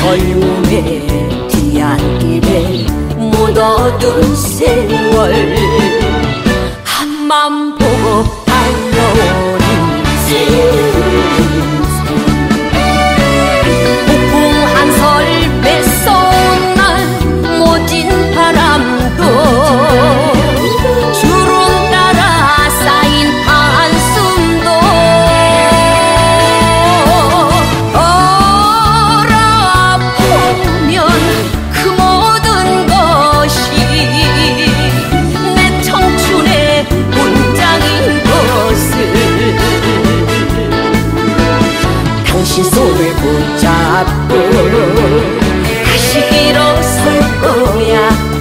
젊음의 뒤안길에 묻어둔 세월. 다시 손을 붙잡고 다시 일어설 거야.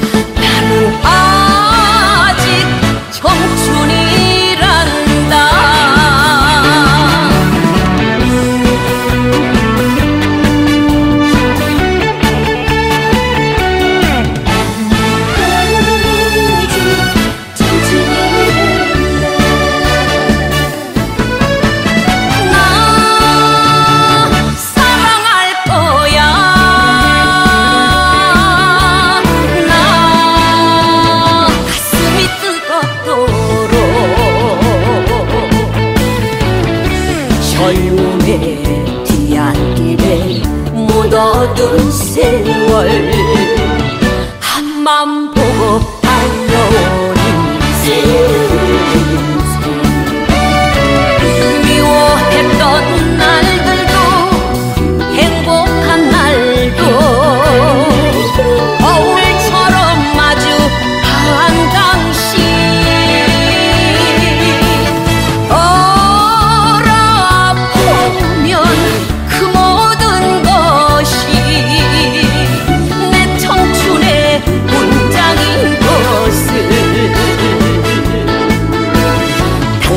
젊음의 뒤안길에 묻어둔 세월. 한맘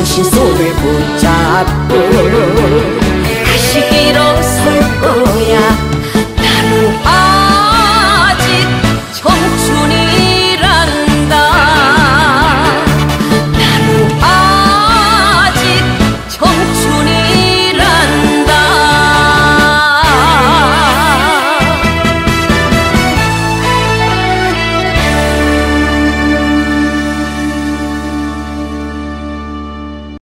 당신 손을 붙잡고 다시 일어설 거야.